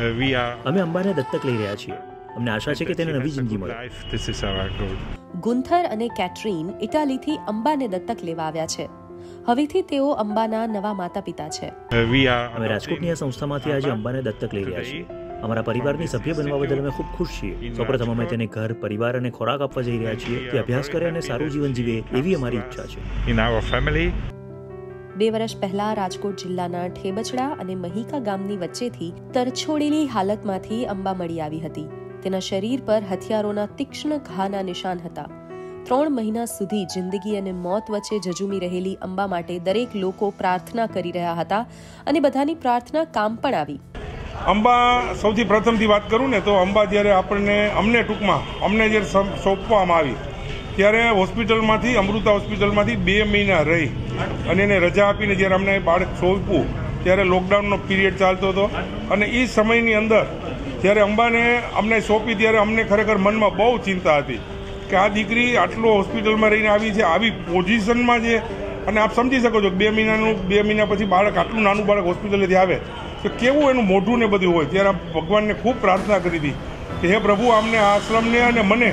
અમે અંબાને દત્તક લઈ રહ્યા છીએ. અમને આશા છે કે તેને નવી જિંદગી મળે. ગુંથર અને કેટરીન ઇટાલીથી અંબાને દત્તક લેવા આવ્યા છે. હવેથી તેઓ અંબાના નવા માતા પિતા છે અમે રાજકોટની આ સંસ્થામાંથી આજે અંબાને દત્તક લઈ રહ્યા છીએ. અમારા પરિવારની સભ્ય બનવા બદલ અમે ખૂબ ખુશ છીએ. સૌપ્રથમ અમે તેને ઘર પરિવાર અને ખોરાક આપવા જઈ રહ્યા છીએ. તે અભ્યાસ કરે અને સારું જીવન જીવે એવી અમારી ઈચ્છા છે. In our family. બે વર્ષ પહેલા રાજકોટ જિલ્લાના ઠેબચડા અને મહિકા ગામની વચ્ચેથી તરછોડેલી હાલતમાંથી અંબા મળી આવી હતી. તેના શરીર પર હથિયારોના તીક્ષ્ણ ઘાના નિશાન હતા. ત્રણ મહિના સુધી જિંદગી અને મોત વચ્ચે જજુમી રહેલી અંબા માટે દરેક લોકો પ્રાર્થના કરી રહ્યા હતા અને બધાની પ્રાર્થના કામ પણ આવી. અંબા સૌથી પ્રથમથી વાત કરું ને તો અંબા જ્યારે આપણને અમને ટૂંકમાં અમને જ્યારે સોંપવામાં આવી ત્યારે હોસ્પિટલમાંથી, અમૃતા હોસ્પિટલમાંથી બે મહિના રહી અને એને રજા આપીને જ્યારે અમને બાળક સોંપ્યું, ત્યારે લોકડાઉનનો પીરિયડ ચાલતો હતો. અને એ સમયની અંદર જ્યારે અંબાને અમને સોંપી, ત્યારે અમને ખરેખર મનમાં બહુ ચિંતા હતી કે આ દીકરી આટલો હોસ્પિટલમાં રહીને આવી છે, આવી પોઝિશનમાં છે. અને આપ સમજી શકો છો, બે મહિનાનું, બે મહિના પછી બાળક, આટલું નાનું બાળક હોસ્પિટલેથી આવે, તો કેવું એનું મોઢું ને બધું હોય? ત્યારે ભગવાનને ખૂબ પ્રાર્થના કરી હતી કે હે પ્રભુ અમને આ આશ્રમને અને મને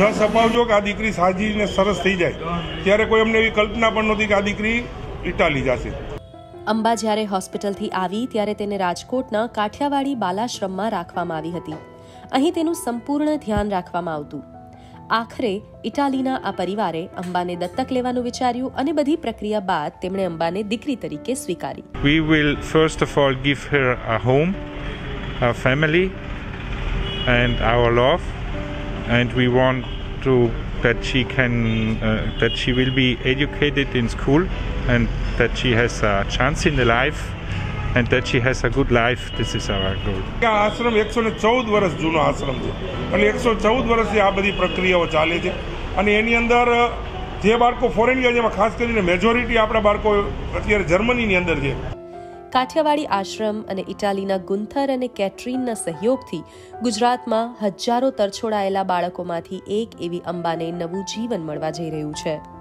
જસ અપાવજો કે આ દીકરી સાજીને સરસ થઈ જાય. ત્યારે કોઈ અમને એવી કલ્પના પણ નહોતી કે આ દીકરી ઇટાલી જશે. અંબા જ્યારે હોસ્પિટલથી આવી ત્યારે તેને રાજકોટના કાઠિયાવાડી બાલાશ્રમમાં રાખવામાં આવી હતી. અહીં તેનું સંપૂર્ણ ધ્યાન રાખવામાં આવતું. આખરે ઇટાલીના આ પરિવારે અંબાને દત્તક લેવાનું વિચાર્યું અને બધી પ્રક્રિયા બાદ તેમણે અંબાને દીકરી તરીકે સ્વીકારી. We will first of all give her a home a family and our love, and we want to that she can uh, that she will be educated in school, and that she has a chance in the life, and that she has a good life. This is our goal. આ આશ્રમ એકસો ને ચૌદ વર્ષ જૂનો આશ્રમ છે અને એકસો ચૌદ વર્ષથી આ બધી પ્રક્રિયાઓ ચાલે છે અને એની અંદર જે બાળકો ફોરેન ગયા છે એમાં ખાસ કરીને મેજોરિટી આપણા બાળકો અત્યારે જર્મનીની અંદર છે કાઠિયાવાડી આશ્રમ અને ઇટાલીના ગુંથર અને કેટરીનના સહયોગથી ગુજરાતમાં હજારો તરછોડાયેલા બાળકોમાંથી એક એવી અંબાને નવું જીવન મળવા જઈ રહ્યું છે.